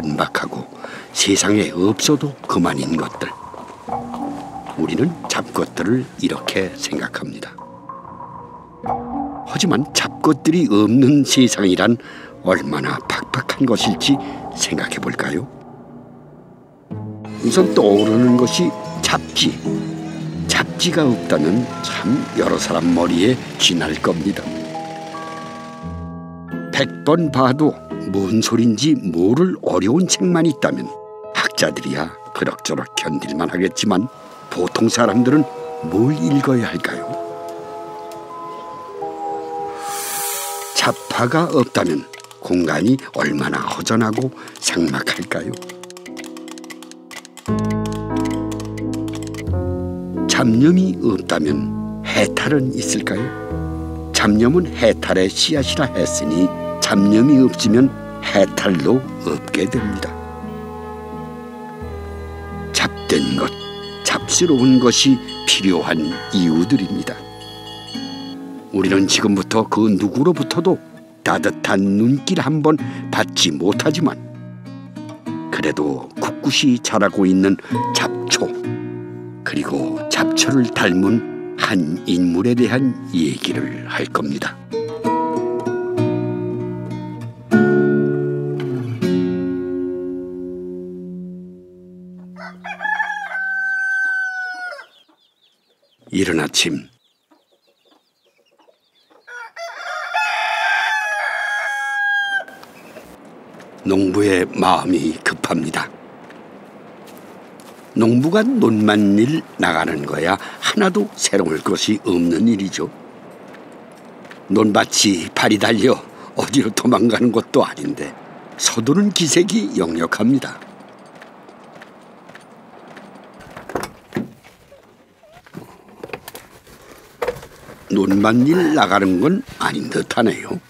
천박하고 세상에 없어도 그만인 것들. 우리는 잡것들을 이렇게 생각합니다. 하지만 잡것들이 없는 세상이란 얼마나 팍팍한 것일지 생각해 볼까요? 우선 떠오르는 것이 잡지. 잡지가 없다면 참 여러 사람 머리에 지날 겁니다. 백 번 봐도 뭔 소린지 모를 어려운 책만 있다면 학자들이야 그럭저럭 견딜만 하겠지만 보통 사람들은 뭘 읽어야 할까요? 잡화가 없다면 공간이 얼마나 허전하고 삭막할까요? 잡념이 없다면 해탈은 있을까요? 잡념은 해탈의 씨앗이라 했으니 잡념이 없으면 해탈도 없게 됩니다. 잡된 것, 잡스러운 것이 필요한 이유들입니다. 우리는 지금부터 그 누구로부터도 따뜻한 눈길 한 번 받지 못하지만 그래도 굳굳이 자라고 있는 잡초 그리고 잡초를 닮은 한 인물에 대한 얘기를 할 겁니다. 아침 농부의 마음이 급합니다. 농부가 논만 일 나가는 거야 하나도 새로울 것이 없는 일이죠. 논밭이 발이 달려 어디로 도망가는 것도 아닌데 서두른 기색이 역력합니다. 논만 일 나가는 건 아닌 듯하네요.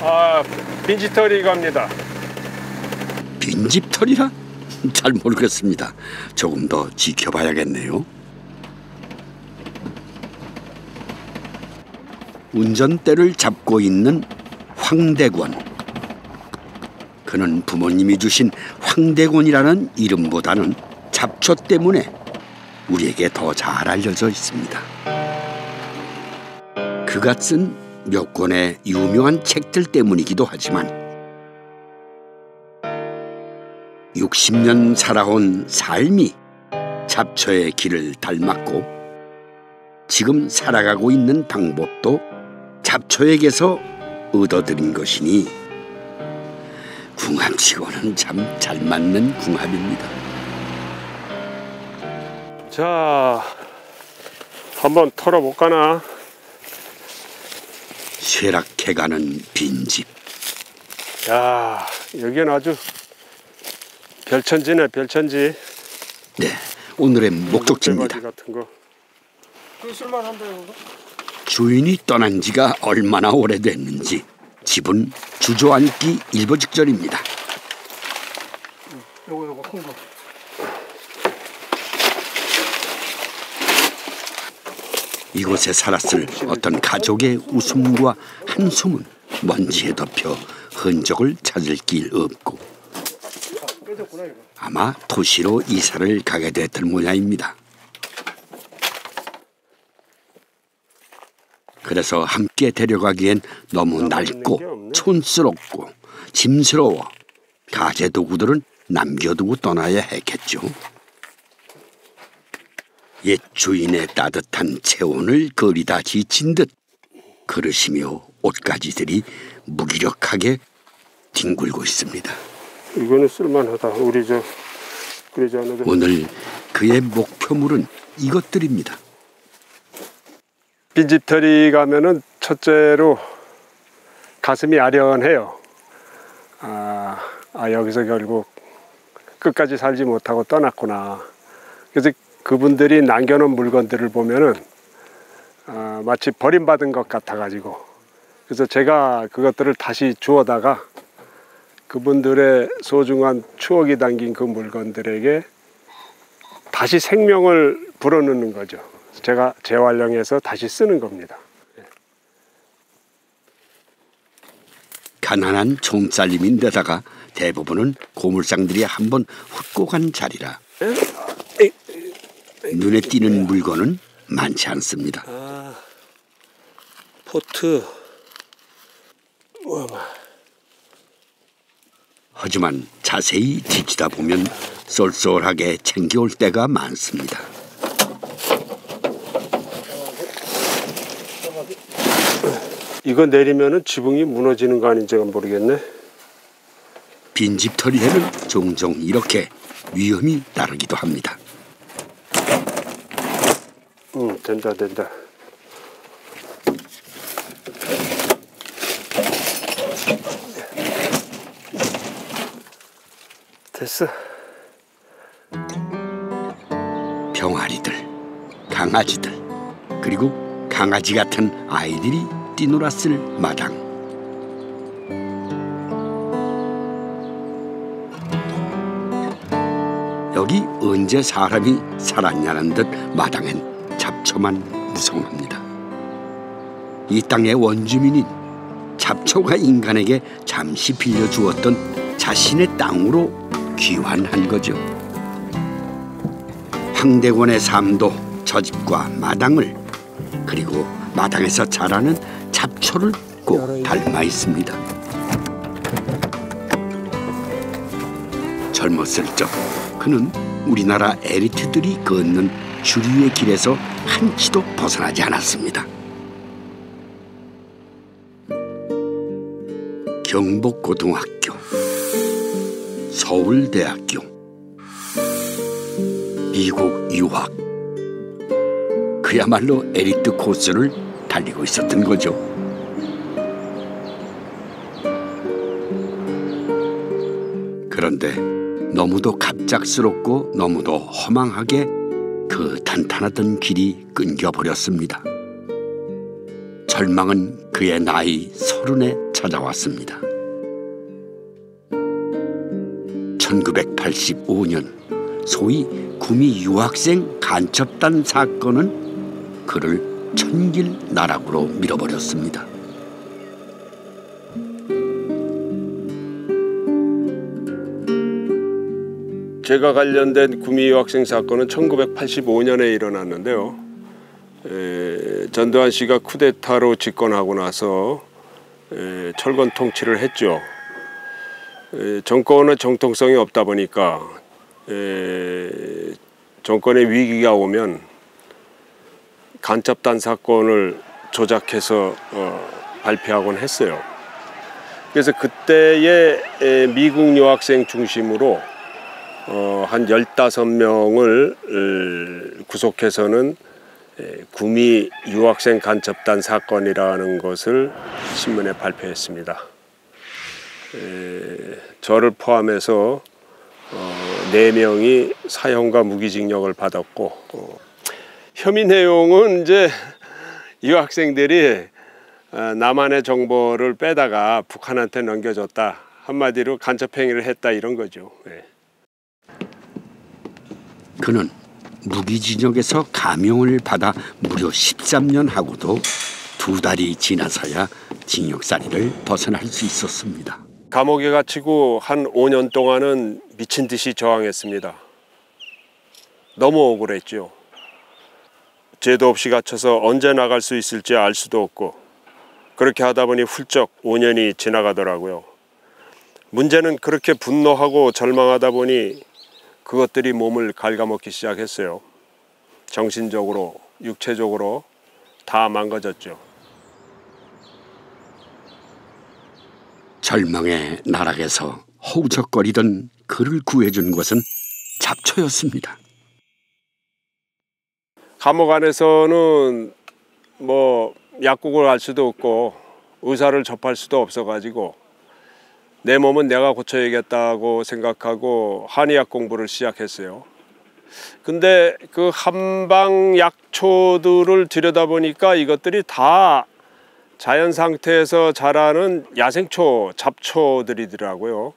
아, 빈지털이 갑니다. 빈집털이라? 잘 모르겠습니다. 조금 더 지켜봐야겠네요. 운전대를 잡고 있는 황대권. 그는 부모님이 주신 황대권이라는 이름보다는 잡초 때문에 우리에게 더 잘 알려져 있습니다. 그가 쓴 몇 권의 유명한 책들 때문이기도 하지만 60년 살아온 삶이 잡초의 길을 닮았고 지금 살아가고 있는 방법도 잡초에게서 얻어들인 것이니 궁합치고는 참 잘 맞는 궁합입니다. 자, 한번 털어볼까나? 쇠락해가는 빈집. 야, 여기는 아주 별천지네, 별천지. 네, 오늘의 목적지입니다. 같은 거. 그? 주인이 떠난 지가 얼마나 오래됐는지 집은 주저앉기 일보 직전입니다. 요거, 요거 큰 거. 이곳에 살았을 어떤 가족의 웃음과 한숨은 먼지에 덮여 흔적을 찾을 길 없고. 아마 도시로 이사를 가게 됐을 모양입니다. 그래서 함께 데려가기엔 너무 낡고 촌스럽고 짐스러워 가재 도구들은 남겨두고 떠나야 했겠죠. 옛 주인의 따뜻한 체온을 거리다 지친 듯 그릇이며 옷가지들이 무기력하게 뒹굴고 있습니다. 이거는 쓸만하다. 우리 저 그러지 않아도 오늘 그의 목표물은 이것들입니다. 빈집털이 가면은 첫째로 가슴이 아련해요. 아, 아 여기서 결국 끝까지 살지 못하고 떠났구나. 그래서 그분들이 남겨놓은 물건들을 보면은 아, 마치 버림받은 것 같아가지고 그래서 제가 그것들을 다시 주워다가 그분들의 소중한 추억이 담긴 그 물건들에게 다시 생명을 불어넣는 거죠. 제가 재활용해서 다시 쓰는 겁니다. 가난한 총살림인데다가 대부분은 고물상들이 한번 훑고 간 자리라 눈에 띄는 물건은 많지 않습니다. 아, 포트. 우와, 하지만 자세히 뒤지다 보면 쏠쏠하게 챙겨올 때가 많습니다. 이거 내리면은 지붕이 무너지는 거 아닌지가 모르겠네. 빈집 털이에는 종종 이렇게 위험이 따르기도 합니다. 응, 된다, 된다. 됐어. 병아리들, 강아지들, 그리고 강아지 같은 아이들이 뛰놀았을 마당. 여기 언제 사람이 살았냐는 듯 마당엔 잡초만 무성합니다. 이 땅의 원주민인 잡초가 인간에게 잠시 빌려주었던 자신의 땅으로 귀환한 거죠. 황대권의 삶도 저 집과 마당을 그리고 마당에서 자라는 잡초를 꼭 닮아 있습니다. 젊었을 적 그는 우리나라 에리트들이 걷는 주류의 길에서 한치도 벗어나지 않았습니다. 경복고등학교, 서울대학교, 미국 유학. 그야말로 에리트 코스를 달리고 있었던 거죠. 그런데 너무도 갑작스럽고 너무도 허망하게 그 탄탄하던 길이 끊겨버렸습니다. 절망은 그의 나이 서른에 찾아왔습니다. 1985년 소위 구미 유학생 간첩단 사건은 그를 천길 나락으로 밀어버렸습니다. 제가 관련된 구미 유학생 사건은 1985년에 일어났는데요. 에, 전두환 씨가 쿠데타로 집권하고 나서 에, 철권 통치를 했죠. 에, 정권의 정통성이 없다 보니까 에, 정권의 위기가 오면 간첩단 사건을 조작해서 어, 발표하곤 했어요. 그래서 그때의 에, 미국 유학생 중심으로 어, 한 15명을 구속해서는 에, 구미 유학생 간첩단 사건이라는 것을 신문에 발표했습니다. 에, 저를 포함해서 어, 4명이 사형과 무기징역을 받았고 어, 혐의 내용은 이제 유학생들이 어, 남한의 정보를 빼다가 북한한테 넘겨줬다. 한마디로 간첩행위를 했다 이런 거죠. 예. 그는 무기징역에서 감형을 받아 무려 13년 하고도 두 달이 지나서야 징역살이를 벗어날 수 있었습니다. 감옥에 갇히고 한 5년 동안은 미친 듯이 저항했습니다. 너무 억울했죠. 죄도 없이 갇혀서 언제 나갈 수 있을지 알 수도 없고 그렇게 하다 보니 훌쩍 5년이 지나가더라고요. 문제는 그렇게 분노하고 절망하다 보니 그것들이 몸을 갉아먹기 시작했어요. 정신적으로, 육체적으로 다 망가졌죠. 절망의 나락에서 허우적거리던 그를 구해준 것은 잡초였습니다. 감옥 안에서는 뭐 약국을 갈 수도 없고 의사를 접할 수도 없어가지고 내 몸은 내가 고쳐야겠다고 생각하고 한의학 공부를 시작했어요. 근데 그 한방 약초들을 들여다보니까 이것들이 다 자연 상태에서 자라는 야생초, 잡초들이더라고요.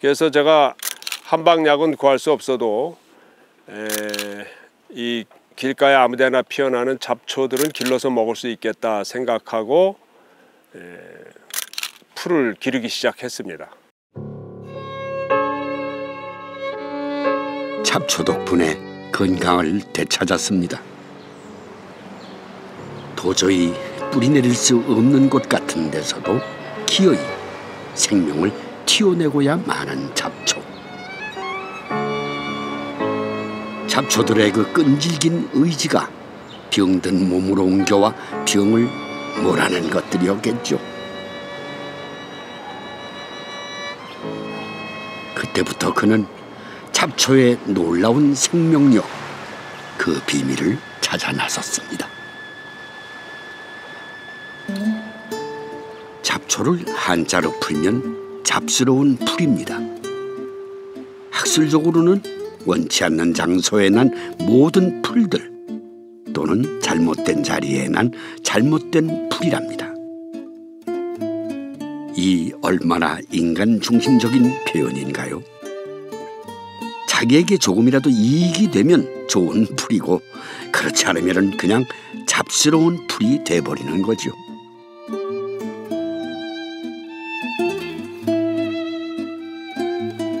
그래서 제가 한방약은 구할 수 없어도 에, 이 길가에 아무데나 피어나는 잡초들은 길러서 먹을 수 있겠다 생각하고 에, 풀을 기르기 시작했습니다. 잡초 덕분에 건강을 되찾았습니다. 도저히 뿌리 내릴 수 없는 곳 같은 데서도 기어이 생명을 튀어내고야 마는 잡초. 잡초들의 그 끈질긴 의지가 병든 몸으로 옮겨와 병을 몰아낸 것들이었겠죠. 그때부터 그는 잡초의 놀라운 생명력, 그 비밀을 찾아 나섰습니다. 잡초를 한자로 풀면 잡스러운 풀입니다. 학술적으로는 원치 않는 장소에 난 모든 풀들 또는 잘못된 자리에 난 잘못된 풀이랍니다. 이 얼마나 인간 중심적인 표현인가요? 자기에게 조금이라도 이익이 되면 좋은 풀이고 그렇지 않으면 그냥 잡스러운 풀이 돼버리는 거죠.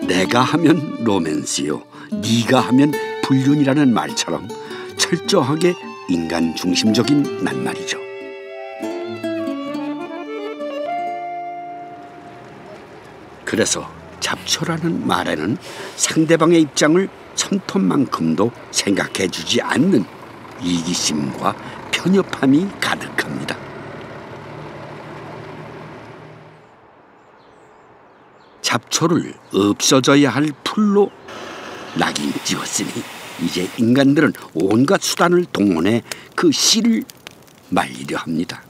내가 하면 로맨스요, 네가 하면 불륜이라는 말처럼 철저하게 인간 중심적인 낱말이죠. 그래서 잡초라는 말에는 상대방의 입장을 손톱만큼도 생각해 주지 않는 이기심과 편협함이 가득합니다. 잡초를 없어져야 할 풀로 낙인 찍었으니 이제 인간들은 온갖 수단을 동원해 그 씨를 말리려 합니다.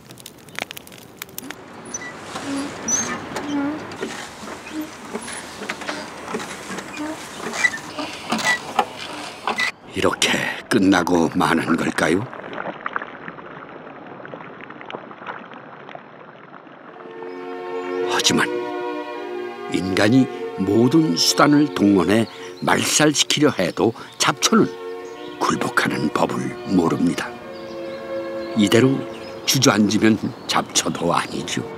이렇게 끝나고 마는 걸까요? 하지만 인간이 모든 수단을 동원해 말살시키려 해도 잡초는 굴복하는 법을 모릅니다. 이대로 주저앉으면 잡초도 아니죠.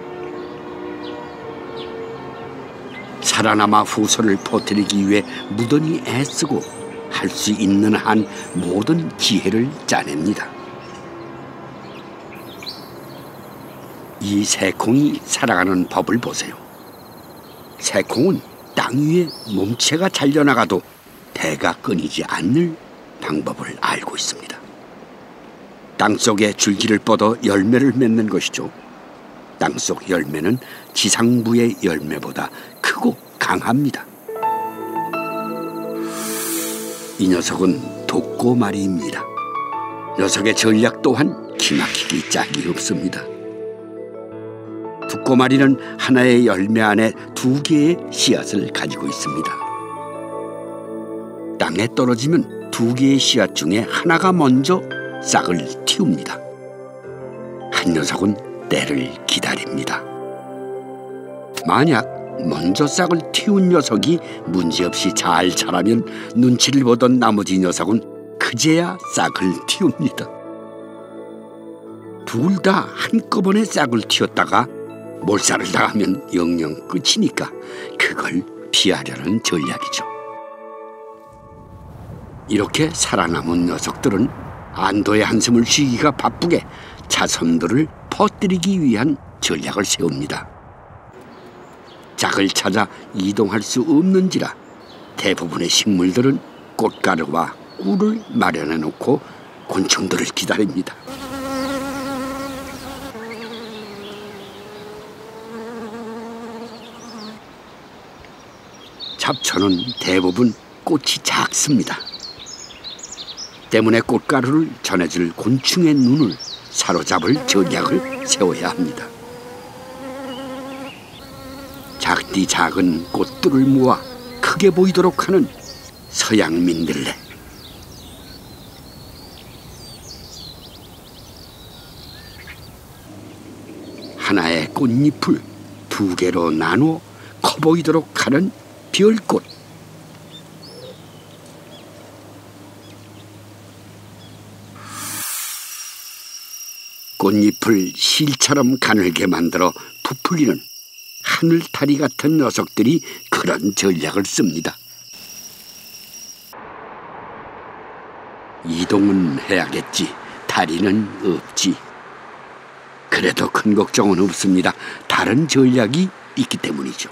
살아남아 후손을 퍼뜨리기 위해 무던히 애쓰고 할 수 있는 한 모든 기회를 짜냅니다. 이 새콩이 살아가는 법을 보세요. 새콩은 땅 위에 몸체가 잘려나가도 배가 끊이지 않는 방법을 알고 있습니다. 땅 속에 줄기를 뻗어 열매를 맺는 것이죠. 땅속 열매는 지상부의 열매보다 크고 강합니다. 이 녀석은 독고마리입니다. 녀석의 전략 또한 기막히기 짝이 없습니다. 두꼬마리는 하나의 열매 안에 두 개의 씨앗을 가지고 있습니다. 땅에 떨어지면 두 개의 씨앗 중에 하나가 먼저 싹을 틔웁니다. 한 녀석은 때를 기다립니다. 만약 먼저 싹을 틔운 녀석이 문제없이 잘 자라면 눈치를 보던 나머지 녀석은 그제야 싹을 틔웁니다. 둘 다 한꺼번에 싹을 틔웠다가 몰살을 당하면 영영 끝이니까 그걸 피하려는 전략이죠. 이렇게 살아남은 녀석들은 안도의 한숨을 쉬기가 바쁘게 자손들을 퍼뜨리기 위한 전략을 세웁니다. 짝을 찾아 이동할 수 없는지라 대부분의 식물들은 꽃가루와 꿀을 마련해 놓고 곤충들을 기다립니다. 잡초는 대부분 꽃이 작습니다. 때문에 꽃가루를 전해줄 곤충의 눈을 사로잡을 전략을 세워야 합니다. 작디 작은 꽃들을 모아 크게 보이도록 하는 서양 민들레. 하나의 꽃잎을 두 개로 나누어 커 보이도록 하는 별꽃. 꽃잎을 실처럼 가늘게 만들어 부풀리는 하늘다리 같은 녀석들이 그런 전략을 씁니다. 이동은 해야겠지. 다리는 없지. 그래도 큰 걱정은 없습니다. 다른 전략이 있기 때문이죠.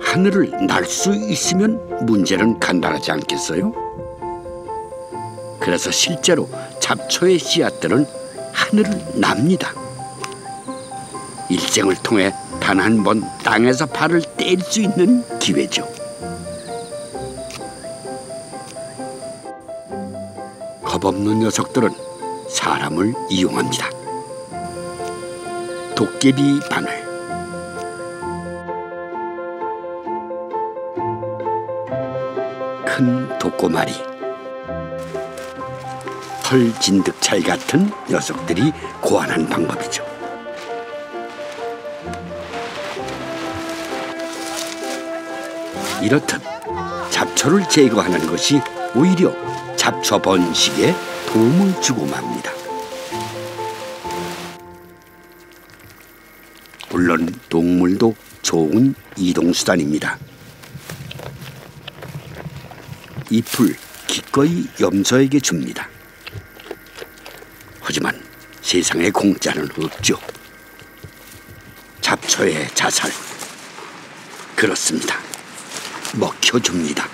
하늘을 날 수 있으면 문제는 간단하지 않겠어요? 그래서 실제로 잡초의 씨앗들은 하늘을 납니다. 일생을 통해 단 한 번 땅에서 발을 뗄 수 있는 기회죠. 겁없는 녀석들은 사람을 이용합니다. 도깨비 바늘 큰 독고마리 털 진득찰 같은 녀석들이 고안한 방법이죠. 이렇듯 잡초를 제거하는 것이 오히려 잡초 번식에 도움을 주고 맙니다. 물론 동물도 좋은 이동수단입니다. 잎을 기꺼이 염소에게 줍니다. 세상에 공짜는 없죠. 잡초의 자살. 그렇습니다. 먹혀줍니다.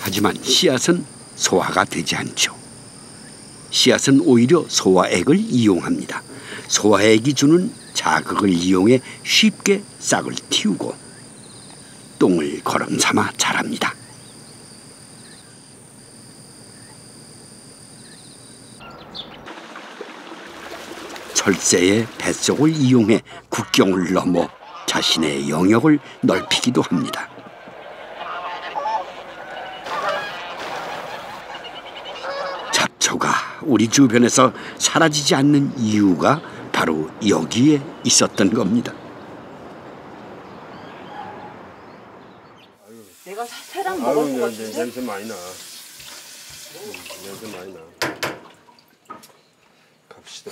하지만 씨앗은 소화가 되지 않죠. 씨앗은 오히려 소화액을 이용합니다. 소화액이 주는 자극을 이용해 쉽게 싹을 틔우고 똥을 걸음 삼아 자랍니다. 철새의 뱃속을 이용해 국경을 넘어 자신의 영역을 넓히기도 합니다. 잡초가 우리 주변에서 사라지지 않는 이유가 바로 여기에 있었던 겁니다. 내가 새랑 먹을 것 같은데? 냄새 많이 나. 음, 냄새 많이 나. 갑시다.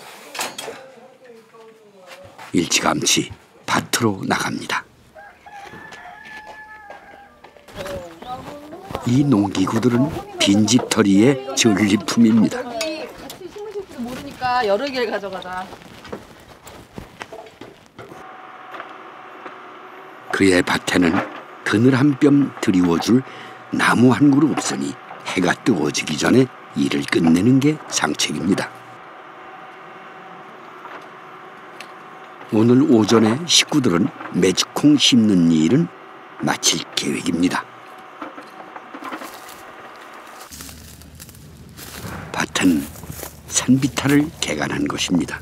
일찌감치 밭으로 나갑니다. 이 농기구들은 빈집털이의 전리품입니다. 같이 심으실지도 모르니까 여러 개를 가져가자. 그의 밭에는 그늘 한 뼘 드리워줄 나무 한 그루 없으니 해가 뜨거워지기 전에 일을 끝내는 게 상책입니다. 오늘 오전에 식구들은 매주콩 심는 일은 마칠 계획입니다. 밭은 산비탈을 개간한 것입니다.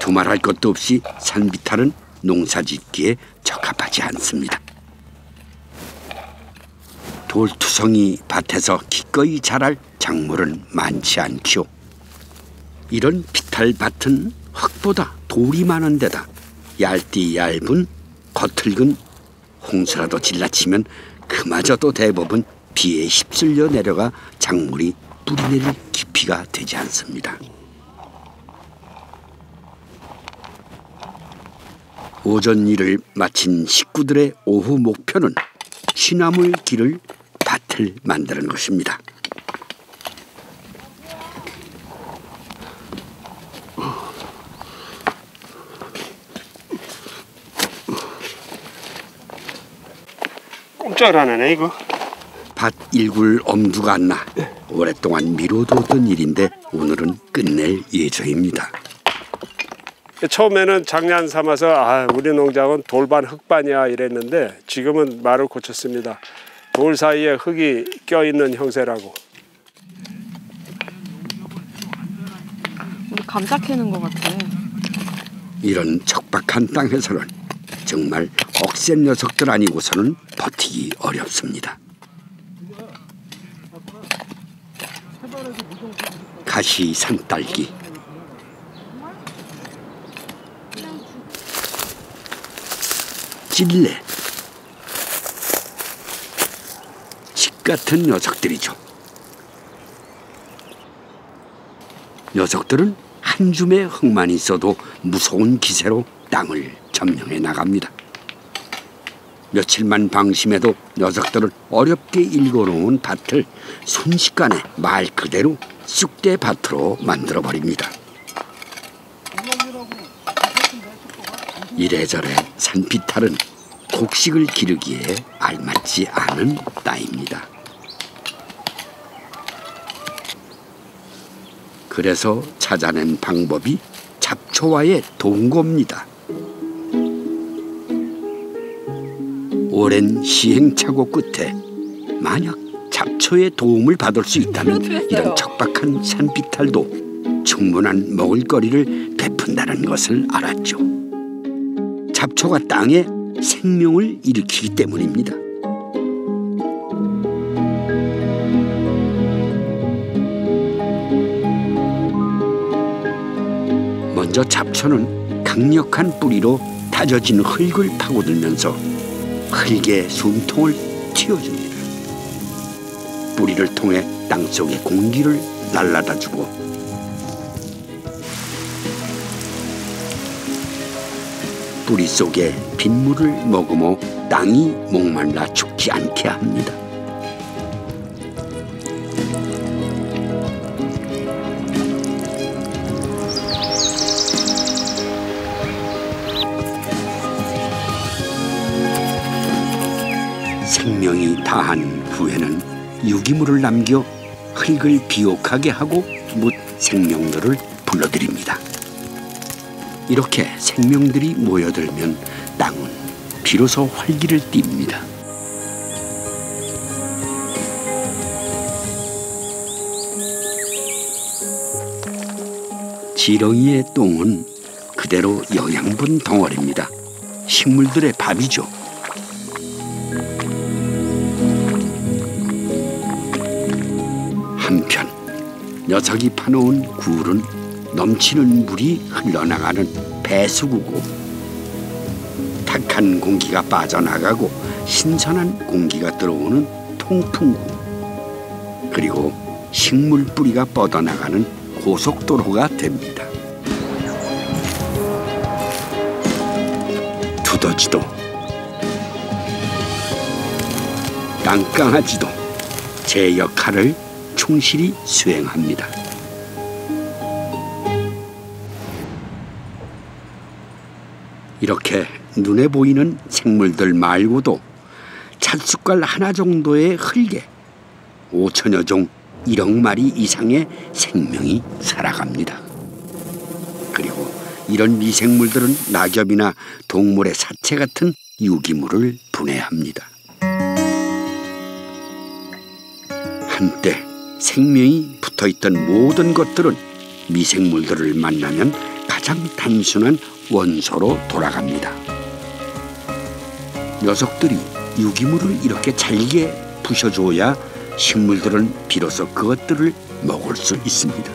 두말할 것도 없이 산비탈은 농사짓기에 적합하지 않습니다. 돌투성이 밭에서 기꺼이 자랄 작물은 많지 않죠. 이런 비탈 밭은 흙보다 돌이 많은 데다 얇디 얇은 겉흙은 홍수라도 질라치면 그마저도 대부분 비에 휩쓸려 내려가 작물이 뿌리내릴 깊이가 되지 않습니다. 오전 일을 마친 식구들의 오후 목표는 취나물 길을 밭을 만드는 것입니다. 꼼짝하네 이거. 밭 일굴 엄두가 안 나. 오랫동안 미뤄두던 일인데 오늘은 끝낼 예정입니다. 처음에는 장난 삼아서 아 우리 농장은 돌반 흙반이야 이랬는데 지금은 말을 고쳤습니다. 돌 사이에 흙이 껴 있는 형세라고. 우리 감자 캐는 것 같아. 이런 척박한 땅에서는 정말 억센 녀석들 아니고서는 버티기 어렵습니다. 가시 산딸기 찔레 같은 녀석들이죠. 녀석들은 한 줌의 흙만 있어도 무서운 기세로 땅을 점령해 나갑니다. 며칠만 방심해도 녀석들은 어렵게 일궈놓은 밭을 순식간에 말 그대로 쑥대 밭으로 만들어 버립니다. 이래저래 산비탈은 곡식을 기르기에 알맞지 않은 나입니다. 그래서 찾아낸 방법이 잡초와의 동거입니다. 오랜 시행착오 끝에 만약 잡초의 도움을 받을 수 있다면 이런 척박한 산비탈도 충분한 먹을거리를 베푼다는 것을 알았죠. 잡초가 땅에 생명을 일으키기 때문입니다. 먼저 잡초는 강력한 뿌리로 다져진 흙을 파고들면서 흙의 숨통을 틔워줍니다. 뿌리를 통해 땅속의 공기를 날라다주고 뿌리 속에 빗물을 머금어 땅이 목말라 죽지 않게 합니다. 후에는 유기물을 남겨 흙을 비옥하게 하고 묻 생명들을 불러들입니다. 이렇게 생명들이 모여들면 땅은 비로소 활기를 띱니다. 지렁이의 똥은 그대로 영양분 덩어리입니다. 식물들의 밥이죠. 녀석이 파놓은 굴은 넘치는 물이 흘러나가는 배수구고 탁한 공기가 빠져나가고 신선한 공기가 들어오는 통풍구 그리고 식물 뿌리가 뻗어나가는 고속도로가 됩니다. 두더지도 땅강아지도 제 역할을 충실히 수행합니다. 이렇게 눈에 보이는 생물들 말고도 찻숟갈 하나 정도의 흙에 5천여 종 1억 마리 이상의 생명이 살아갑니다. 그리고 이런 미생물들은 낙엽이나 동물의 사체 같은 유기물을 분해합니다. 한때 생명이 붙어 있던 모든 것들은 미생물들을 만나면 가장 단순한 원소로 돌아갑니다. 녀석들이 유기물을 이렇게 잘게 부셔줘야 식물들은 비로소 그것들을 먹을 수 있습니다.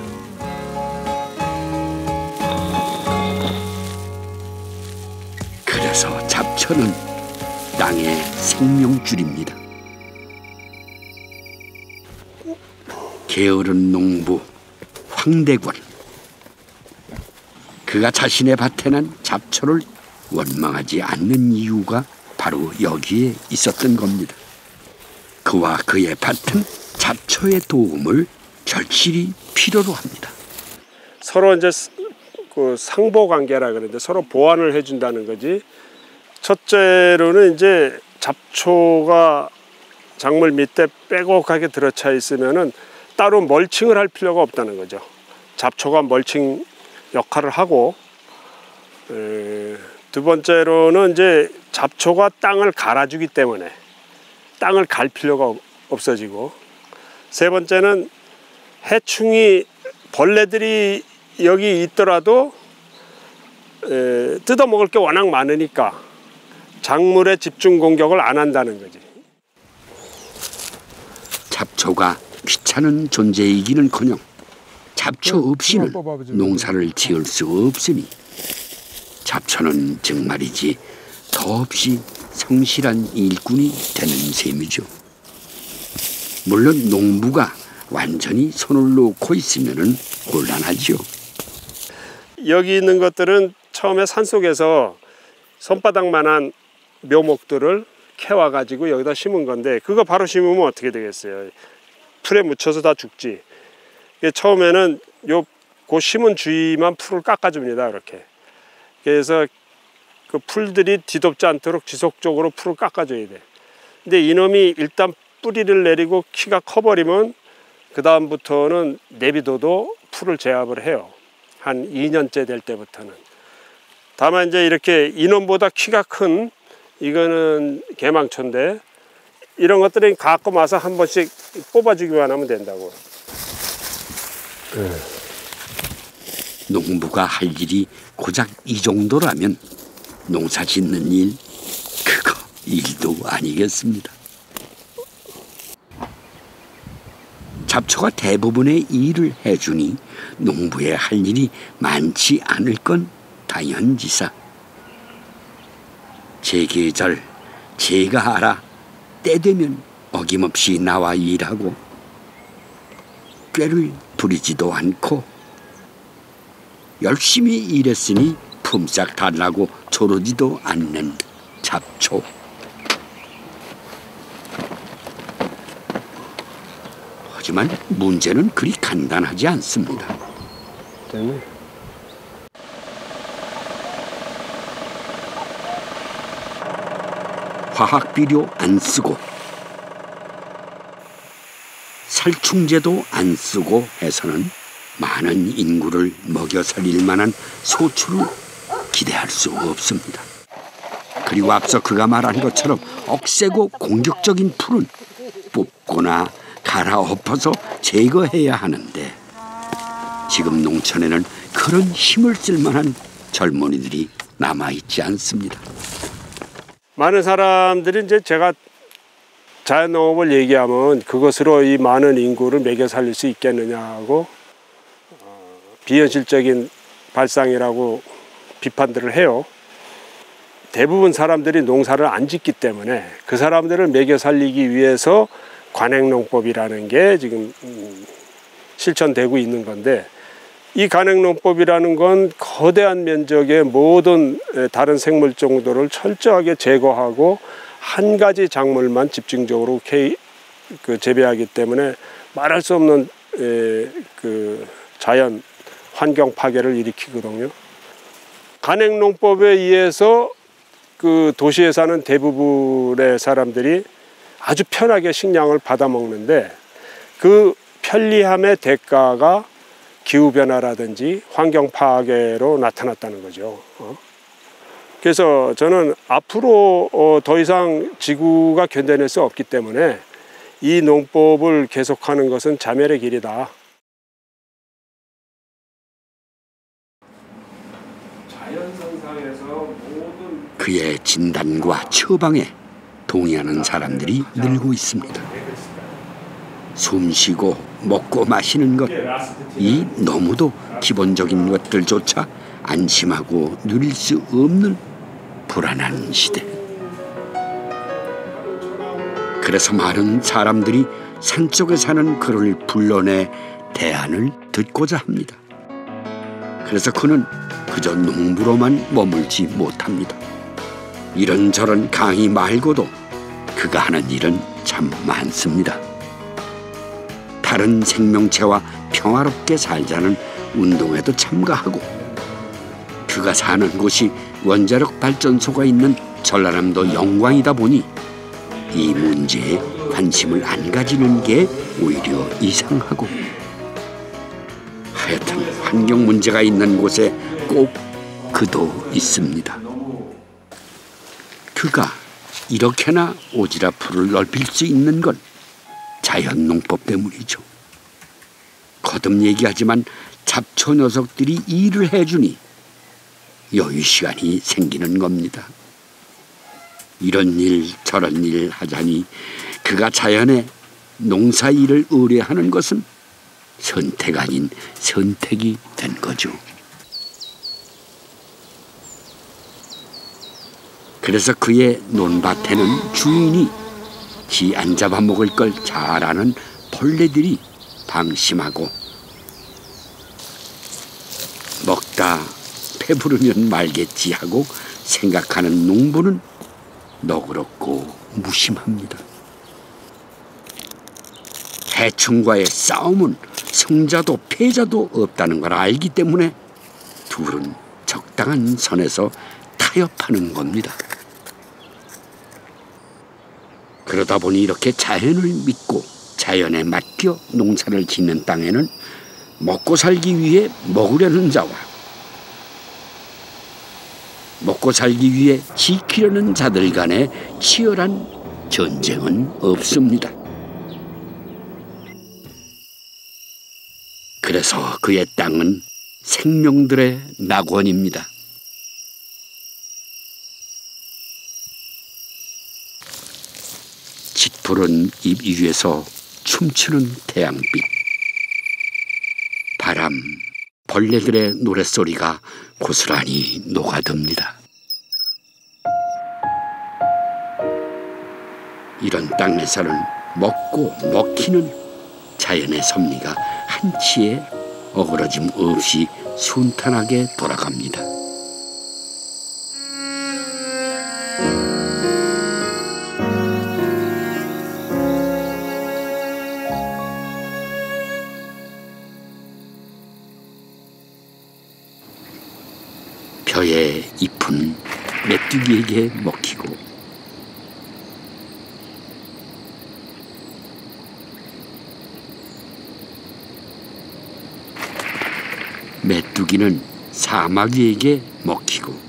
그래서 잡초는 땅의 생명줄입니다. 게으른 농부 황대권 그가 자신의 밭에 난 잡초를 원망하지 않는 이유가 바로 여기에 있었던 겁니다. 그와 그의 밭은 잡초의 도움을 절실히 필요로 합니다. 서로 이제 그 상보 관계라 그러는데 서로 보완을 해준다는 거지. 첫째로는 이제 잡초가 작물 밑에 빼곡하게 들어차 있으면은 따로 멀칭을 할 필요가 없다는 거죠. 잡초가 멀칭 역할을 하고 에, 두 번째로는 이제 잡초가 땅을 갈아주기 때문에 땅을 갈 필요가 없어지고 세 번째는 해충이 벌레들이 여기 있더라도 에, 뜯어먹을 게 워낙 많으니까 작물에 집중 공격을 안 한다는 거지. 잡초가 귀찮은 존재이기는커녕 잡초 없이는 농사를 지을 수 없으니 잡초는 정말이지 더없이 성실한 일꾼이 되는 셈이죠. 물론 농부가 완전히 손을 놓고 있으면은 곤란하지요. 여기 있는 것들은 처음에 산속에서 손바닥만한 묘목들을 캐와 가지고 여기다 심은 건데 그거 바로 심으면 어떻게 되겠어요? 풀에 묻혀서 다 죽지. 이게 처음에는 요그 심은 주위만 풀을 깎아줍니다. 이렇게. 그래서 그 풀들이 뒤덮지 않도록 지속적으로 풀을 깎아줘야 돼. 근데 이놈이 일단 뿌리를 내리고 키가 커버리면 그 다음부터는 내비둬도 풀을 제압을 해요. 한 2년째 될 때부터는. 다만 이제 이렇게 이놈보다 키가 큰 이거는 개망초인데 이런 것들은 가끔 와서 한 번씩 뽑아주기만 하면 된다고. 농부가 할 일이 고작 이 정도라면 농사 짓는 일 그거 일도 아니겠습니다. 잡초가 대부분의 일을 해주니 농부의 할 일이 많지 않을 건 당연지사. 제 계절 제가 알아 때 되면 어김없이 나와 일하고 꾀를 부리지도 않고 열심히 일했으니 품삯 달라고 조르지도 않는 잡초. 하지만 문제는 그리 간단하지 않습니다. 때문에 화학 비료 안 쓰고 살충제도 안 쓰고 해서는 많은 인구를 먹여 살릴 만한 소출을 기대할 수 없습니다. 그리고 앞서 그가 말한 것처럼 억세고 공격적인 풀은 뽑거나 갈아엎어서 제거해야 하는데 지금 농촌에는 그런 힘을 쓸 만한 젊은이들이 남아있지 않습니다. 많은 사람들이 이제 제가 자연농업을 얘기하면 그것으로 이 많은 인구를 먹여 살릴 수 있겠느냐고 어, 비현실적인 발상이라고 비판들을 해요. 대부분 사람들이 농사를 안 짓기 때문에 그 사람들을 먹여 살리기 위해서 관행농법이라는 게 지금 음, 실천되고 있는 건데 이 관행농법이라는 건 거대한 면적의 모든 다른 생물 정도를 철저하게 제거하고 한 가지 작물만 집중적으로 케이, 그 재배하기 때문에 말할 수 없는 에, 그 자연 환경 파괴를 일으키거든요. 간행농법에 의해서 그 도시에 사는 대부분의 사람들이 아주 편하게 식량을 받아 먹는데 그 편리함의 대가가 기후 변화라든지 환경 파괴로 나타났다는 거죠. 어? 그래서 저는 앞으로 어, 더 이상 지구가 견뎌낼 수 없기 때문에 이 농법을 계속하는 것은 자멸의 길이다. 그의 진단과 처방에 동의하는 사람들이 늘고 있습니다. 숨쉬고 먹고 마시는 것, 이 너무도 기본적인 것들조차 안심하고 누릴 수 없는 불안한 시대. 그래서 많은 사람들이 산속에 사는 그를 불러내 대안을 듣고자 합니다. 그래서 그는 그저 농부로만 머물지 못합니다. 이런저런 강의 말고도 그가 하는 일은 참 많습니다. 다른 생명체와 평화롭게 살자는 운동에도 참가하고 그가 사는 곳이 원자력 발전소가 있는 전라남도 영광이다 보니 이 문제에 관심을 안 가지는 게 오히려 이상하고 하여튼 환경 문제가 있는 곳에 꼭 그도 있습니다. 그가 이렇게나 오지랖풀을 넓힐 수 있는 건 자연농법 때문이죠. 거듭 얘기하지만 잡초 녀석들이 일을 해주니 여유 시간이 생기는 겁니다. 이런 일 저런 일 하자니 그가 자연에 농사 일을 의뢰하는 것은 선택 아닌 선택이 된 거죠. 그래서 그의 논밭에는 주인이 지 안 잡아먹을 걸 잘 아는 벌레들이 방심하고 먹다 배부르면 말겠지 하고 생각하는 농부는 너그럽고 무심합니다. 해충과의 싸움은 승자도 패자도 없다는 걸 알기 때문에 둘은 적당한 선에서 타협하는 겁니다. 그러다 보니 이렇게 자연을 믿고 자연에 맡겨 농사를 짓는 땅에는 먹고 살기 위해 먹으려는 자와 먹고 살기 위해 지키려는 자들 간의 치열한 전쟁은 없습니다. 그래서 그의 땅은 생명들의 낙원입니다. 짙푸른 잎 위에서 춤추는 태양빛. 바람, 벌레들의 노랫소리가 고스란히 녹아듭니다. 이런 땅에서는 먹고 먹히는 자연의 섭리가 한치의 어그러짐 없이 순탄하게 돌아갑니다. 메뚜기에게 먹히고 메뚜기는 사마귀에게 먹히고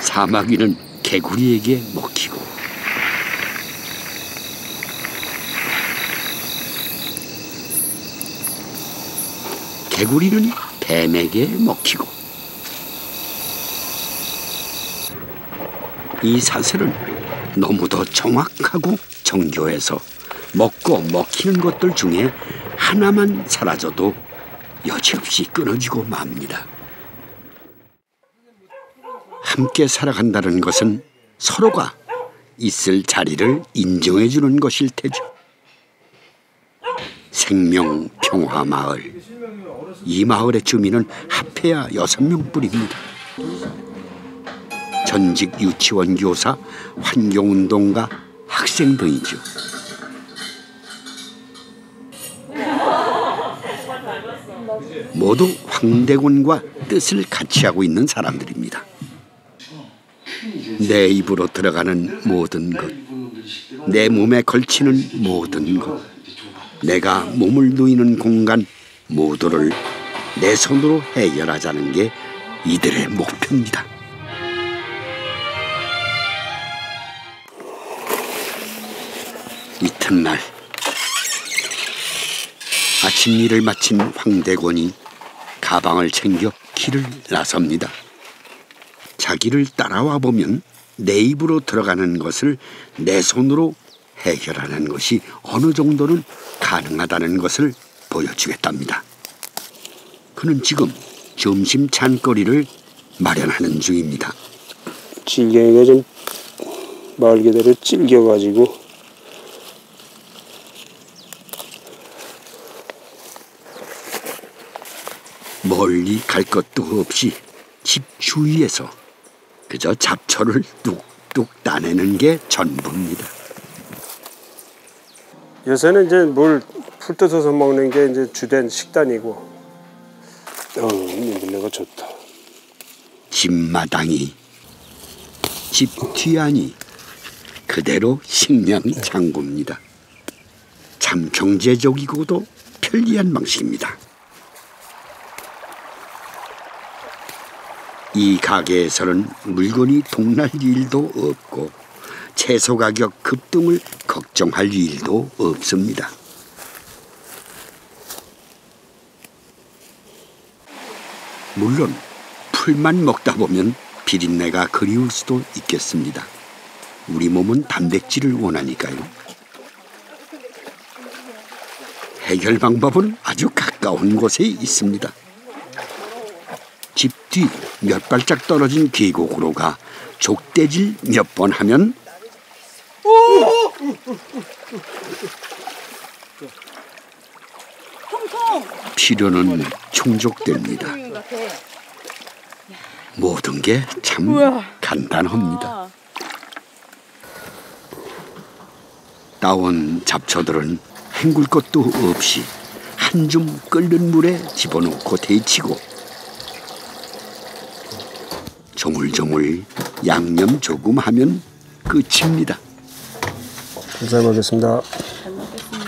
사마귀는 개구리에게 먹히고 개구리는 뱀에게 먹히고 이 사슬은 너무도 정확하고 정교해서 먹고 먹히는 것들 중에 하나만 사라져도 여지없이 끊어지고 맙니다. 함께 살아간다는 것은 서로가 있을 자리를 인정해 주는 것일 테죠. 생명 평화 마을. 이 마을의 주민은 합해야 여섯 명뿐입니다. 전직 유치원 교사, 환경운동가, 학생 등이죠. 모두 황대군과 뜻을 같이 하고 있는 사람들입니다. 내 입으로 들어가는 모든 것, 내 몸에 걸치는 모든 것, 내가 몸을 누이는 공간 모두를 내 손으로 해결하자는 게 이들의 목표입니다. 이튿날 아침 일을 마친 황대권이 가방을 챙겨 길을 나섭니다. 자기를 따라와 보면 내 입으로 들어가는 것을 내 손으로 해결하는 것이 어느 정도는 가능하다는 것을 보여주겠답니다. 그는 지금 점심 찬거리를 마련하는 중입니다. 질갱이가 좀 말 그대로 찔겨가지고 멀리 갈 것도 없이 집 주위에서 그저 잡초를 뚝뚝 따내는 게 전부입니다. 요새는 이제 물 풀 뜯어서 먹는 게 이제 주된 식단이고 어 냄새가 좋다 집마당이 집 뒤안이 그대로 식량 창고입니다. 참 경제적이고도 편리한 방식입니다. 이 가게에서는 물건이 동날 일도 없고 채소 가격 급등을 걱정할 일도 없습니다. 물론 풀만 먹다 보면 비린내가 그리울 수도 있겠습니다. 우리 몸은 단백질을 원하니까요. 해결 방법은 아주 가까운 곳에 있습니다. 집뒤몇 발짝 떨어진 계곡으로 가 족대질 몇 번 하면. 필요는 충족됩니다. 모든 게 참. 간단합니다. 아, 따온 잡초들은 헹굴 것도 없이 한 줌 끓는 물에 집어넣고 데치고 조물조물 양념 조금 하면 끝입니다. 잘 먹겠습니다. 잘 먹겠습니다.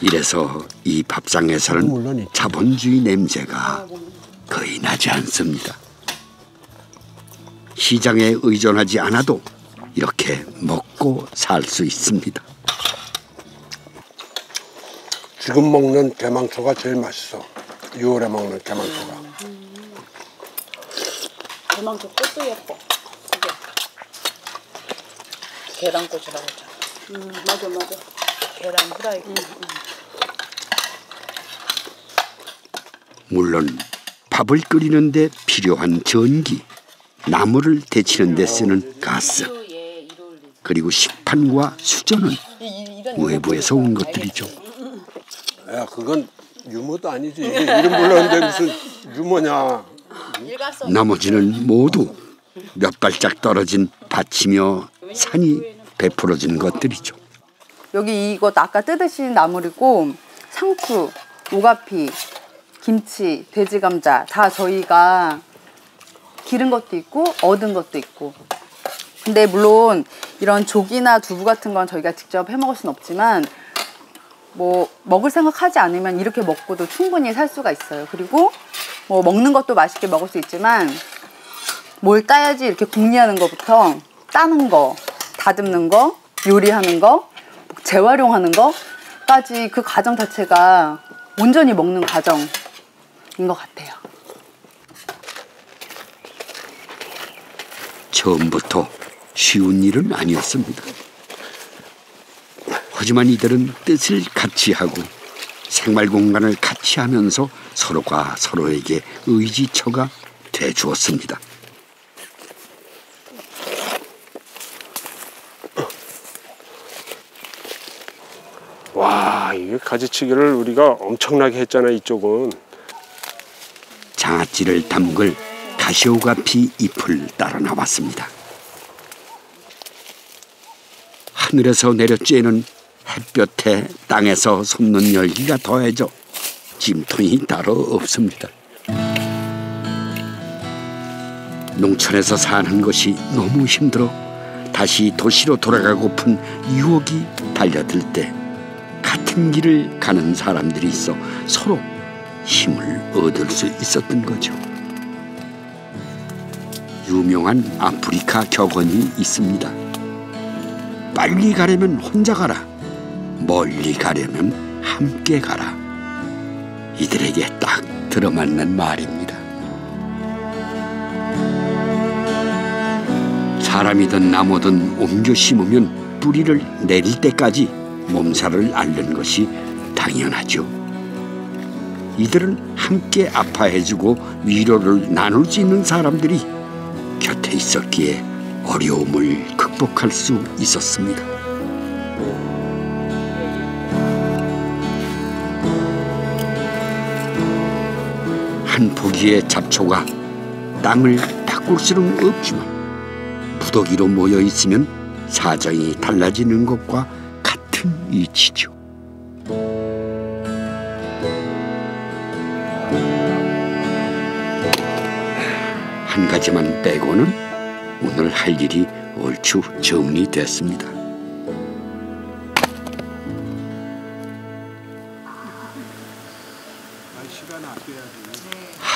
이래서 이 밥상에서는. 자본주의 냄새가 거의 나지 않습니다. 시장에 의존하지 않아도 이렇게 먹고 살 수 있습니다. 지금 먹는 개망초가 제일 맛있어. 6월에 먹는 개망초가. 대망초 꽃도 예뻐. 이게. 계란꽃이라고 했잖아. 음, 맞아, 맞아. 계란 후라이. 음, 물론 밥을 끓이는데 필요한 전기, 나무를 데치는 데 쓰는 가스. 그리고 식판과 수저는 외부에서 온 것들이죠. 야, 그건 유머도 아니지. 이름 불렀는데 무슨 유머냐. 나머지는 모두 몇 발짝 떨어진 밭이며 산이 베풀어진 것들이죠. 여기 이거 아까 뜯으신 나물이고 상추, 오가피, 김치, 돼지 감자 다 저희가 기른 것도 있고 얻은 것도 있고. 근데 물론 이런 조기나 두부 같은 건 저희가 직접 해 먹을 순 없지만 뭐 먹을 생각하지 않으면 이렇게 먹고도 충분히 살 수가 있어요. 그리고 뭐 먹는 것도 맛있게 먹을 수 있지만 뭘 따야지 이렇게 궁리하는 것부터 따는 거, 다듬는 거, 요리하는 거, 재활용하는 거까지 그 과정 자체가 온전히 먹는 과정인 것 같아요. 처음부터 쉬운 일은 아니었습니다. 하지만 이들은 뜻을 같이 하고 생활 공간을 같이 하면서 서로가 서로에게 의지처가 돼 주었습니다. 와, 이게 가지치기를 우리가 엄청나게 했잖아, 이쪽은. 장아찌를 담글 가시오가 피 잎을 따라 나왔습니다. 하늘에서 내려 쬐는 햇볕에 땅에서 솟는 열기가 더해져 찜통이 따로 없습니다. 농촌에서 사는 것이 너무 힘들어 다시 도시로 돌아가고픈 유혹이 달려들 때 같은 길을 가는 사람들이 있어 서로 힘을 얻을 수 있었던 거죠. 유명한 아프리카 격언이 있습니다. 빨리 가려면 혼자 가라. 멀리 가려면 함께 가라. 이들에게 딱 들어맞는 말입니다. 사람이든 나무든 옮겨 심으면 뿌리를 내릴 때까지 몸살을 앓는 것이 당연하죠. 이들은 함께 아파해주고 위로를 나눌 수 있는 사람들이 곁에 있었기에 어려움을 극복할 수 있었습니다. 한 포기의 잡초가 땅을 바꿀 수는 없지만 무더기로 모여 있으면 사정이 달라지는 것과 같은 이치죠. 한 가지만 빼고는 오늘 할 일이 얼추 정리됐습니다.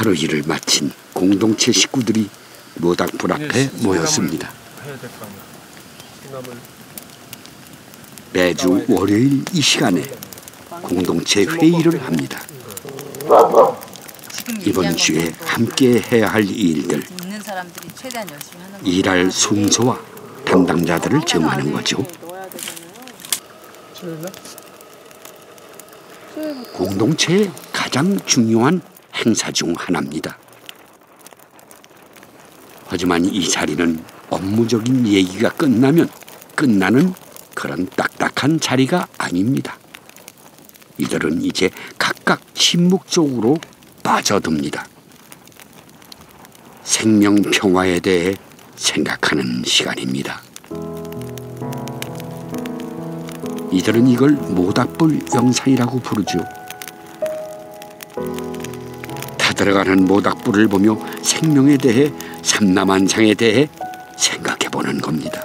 하루 일을 마친 공동체 식구들이 모닥불 앞에 모였습니다. 매주 월요일 이 시간에 공동체 회의를 합니다. 이번 주에 함께 해야 할 일들, 일할 순서와 담당자들을 정하는 거죠. 공동체의 가장 중요한 행사 중 하나입니다. 하지만 이 자리는 업무적인 얘기가 끝나면 끝나는 그런 딱딱한 자리가 아닙니다. 이들은 이제 각각 침묵 속으로 빠져듭니다. 생명 평화에 대해 생각하는 시간입니다. 이들은 이걸 모닥불 영상이라고 부르죠. 들어가는 모닥불을 보며 생명에 대해 삼남한상에 대해 생각해 보는 겁니다.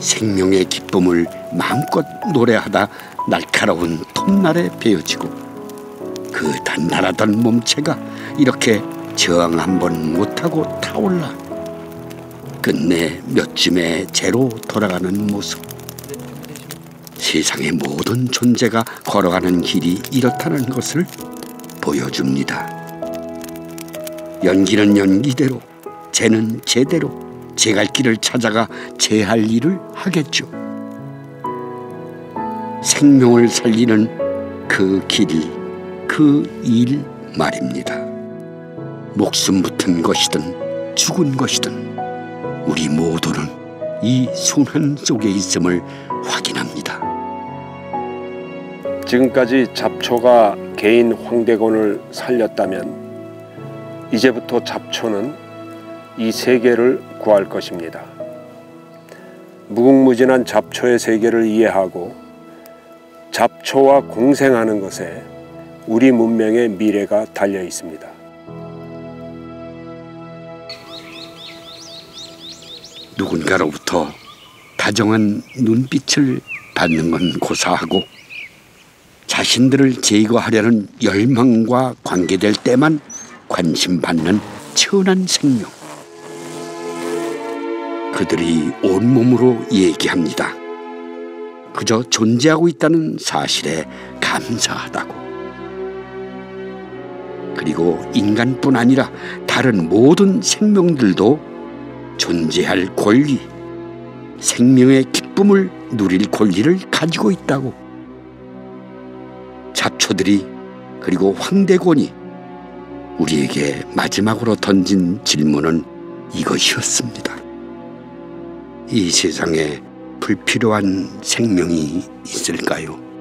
생명의 기쁨을 마음껏 노래하다 날카로운 톱날에 베어지고 그 단단하던 몸체가 이렇게 저항 한 번 못하고 타올라 끝내 몇 쯤에 제로 돌아가는 모습 세상의 모든 존재가 걸어가는 길이 이렇다는 것을 보여줍니다. 연기는 연기대로, 재는 제대로 제 갈 길을 찾아가 제 할 일을 하겠죠. 생명을 살리는 그 길, 그 일 말입니다. 목숨 붙은 것이든 죽은 것이든 우리 모두는 이 순환 속에 있음을 확인합니다. 지금까지 잡초가 개인 황대곤을 살렸다면 이제부터 잡초는 이 세계를 구할 것입니다. 무궁무진한 잡초의 세계를 이해하고 잡초와 공생하는 것에 우리 문명의 미래가 달려 있습니다. 누군가로부터 다정한 눈빛을 받는 건 고사하고 자신들을 제거하려는 열망과 관계될 때만 관심받는 천한 생명. 그들이 온몸으로 얘기합니다. 그저 존재하고 있다는 사실에 감사하다고. 그리고 인간뿐 아니라 다른 모든 생명들도 존재할 권리, 생명의 기쁨을 누릴 권리를 가지고 있다고. 잡초들이 그리고 황대곤이 우리에게 마지막으로 던진 질문은 이것이었습니다. 이 세상에 불필요한 생명이 있을까요?